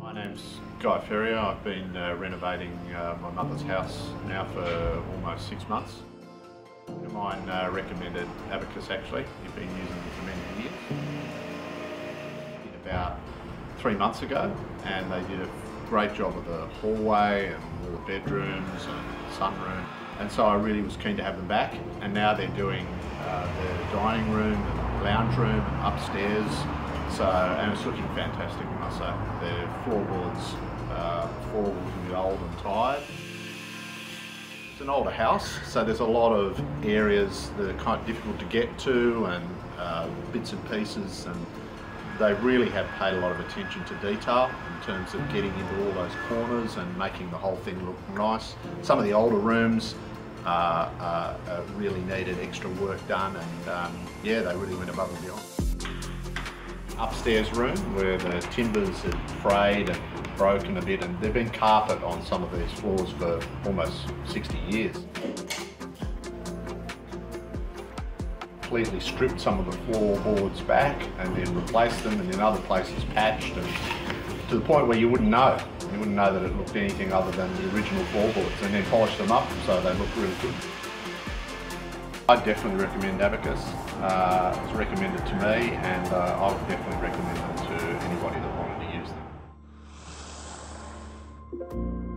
My name's Guy Ferrier. I've been uh, renovating uh, my mother's house now for almost six months. Mine uh, recommended Abacus actually. He'd been using it for many years. About three months ago and they did a great job of the hallway and all the bedrooms and sunroom. And so I really was keen to have them back and now they're doing uh, the dining room and lounge room and upstairs so, and it's looking fantastic, I must say. The floorboards, uh, floorboards a bit old and tired. It's an older house, so there's a lot of areas that are kind of difficult to get to and uh, bits and pieces, and they really have paid a lot of attention to detail in terms of getting into all those corners and making the whole thing look nice. Some of the older rooms uh, uh, really needed extra work done, and um, yeah, they really went above and beyond upstairs room where the timbers had frayed and broken a bit and there've been carpet on some of these floors for almost 60 years. Completely stripped some of the floorboards back and then replaced them and in other places patched and to the point where you wouldn't know. You wouldn't know that it looked anything other than the original floorboards and then polished them up so they look really good. I definitely recommend Abacus. Uh, it's recommended to me and uh, I would definitely recommend them to anybody that wanted to use them.